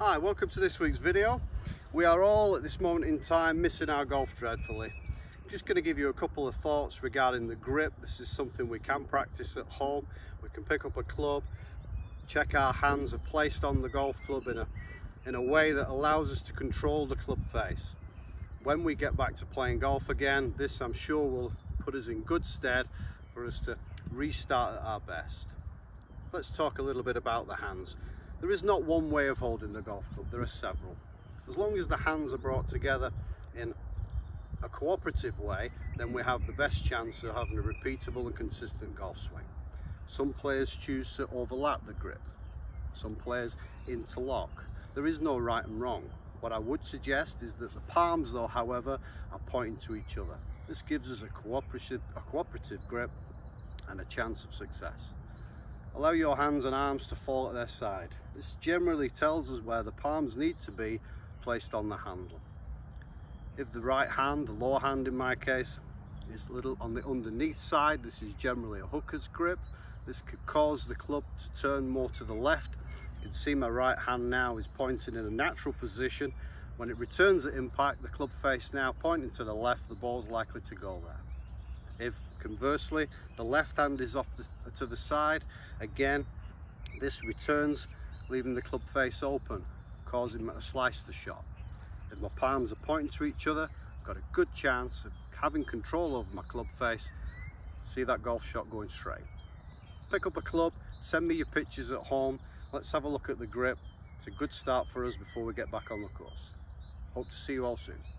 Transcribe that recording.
Hi, welcome to this week's video. We are all at this moment in time missing our golf dreadfully. I'm just going to give you a couple of thoughts regarding the grip. This is something we can practice at home. We can pick up a club, check our hands are placed on the golf club in a, in a way that allows us to control the club face. When we get back to playing golf again, this I'm sure will put us in good stead for us to restart at our best. Let's talk a little bit about the hands. There is not one way of holding the golf club, there are several. As long as the hands are brought together in a cooperative way, then we have the best chance of having a repeatable and consistent golf swing. Some players choose to overlap the grip. Some players interlock. There is no right and wrong. What I would suggest is that the palms though, however, are pointing to each other. This gives us a cooperative, a cooperative grip and a chance of success. Allow your hands and arms to fall at their side. This generally tells us where the palms need to be placed on the handle. If the right hand, the lower hand in my case, is a little on the underneath side, this is generally a hooker's grip. This could cause the club to turn more to the left. You can see my right hand now is pointing in a natural position. When it returns at impact, the club face now pointing to the left, the ball is likely to go there. If conversely, the left hand is off the, to the side, again, this returns, leaving the club face open, causing me to slice the shot. If my palms are pointing to each other, I've got a good chance of having control over my club face, see that golf shot going straight. Pick up a club, send me your pictures at home, let's have a look at the grip. It's a good start for us before we get back on the course. Hope to see you all soon.